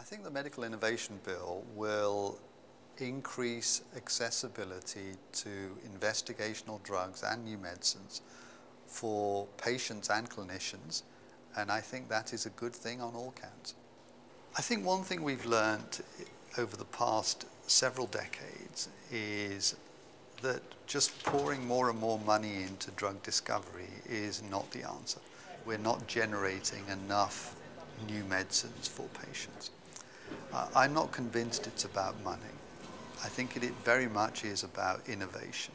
I think the Medical Innovation Bill will increase accessibility to investigational drugs and new medicines for patients and clinicians, and I think that is a good thing on all counts. I think one thing we've learned over the past several decades is that just pouring more and more money into drug discovery is not the answer. We're not generating enough new medicines for patients. I'm not convinced it's about money. I think it, it very much is about innovation.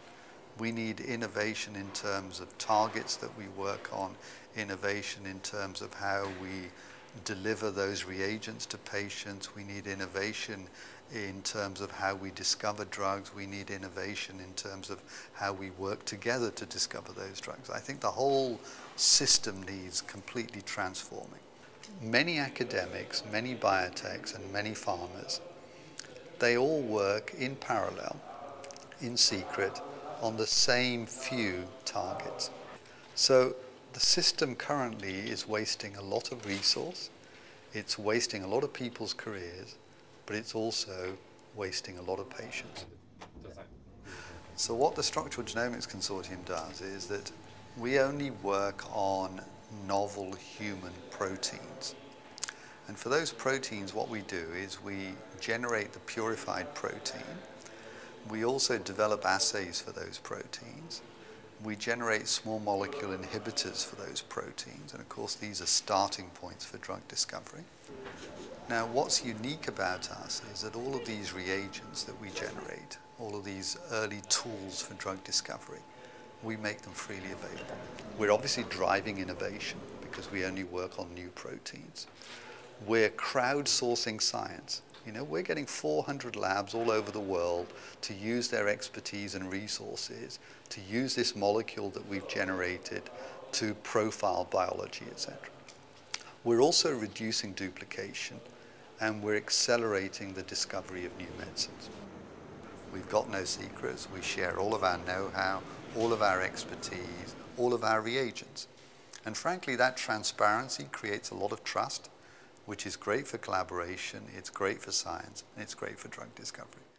We need innovation in terms of targets that we work on, innovation in terms of how we deliver those reagents to patients. We need innovation in terms of how we discover drugs. We need innovation in terms of how we work together to discover those drugs. I think the whole system needs completely transforming. Many academics, many biotechs and many pharmas, they all work in parallel, in secret, on the same few targets. So the system currently is wasting a lot of resource, it's wasting a lot of people's careers, but it's also wasting a lot of patients. So what the Structural Genomics Consortium does is that we only work on novel human proteins. And for those proteins, what we do is we generate the purified protein. We also develop assays for those proteins. We generate small molecule inhibitors for those proteins. And of course, these are starting points for drug discovery. Now, what's unique about us is that all of these reagents that we generate, all of these early tools for drug discovery, we make them freely available. We're obviously driving innovation because we only work on new proteins. We're crowdsourcing science. You know, we're getting 400 labs all over the world to use their expertise and resources to use this molecule that we've generated to profile biology, etc. We're also reducing duplication and we're accelerating the discovery of new medicines. We've got no secrets. We share all of our know-how, all of our expertise, all of our reagents. And frankly, that transparency creates a lot of trust, which is great for collaboration, it's great for science, and it's great for drug discovery.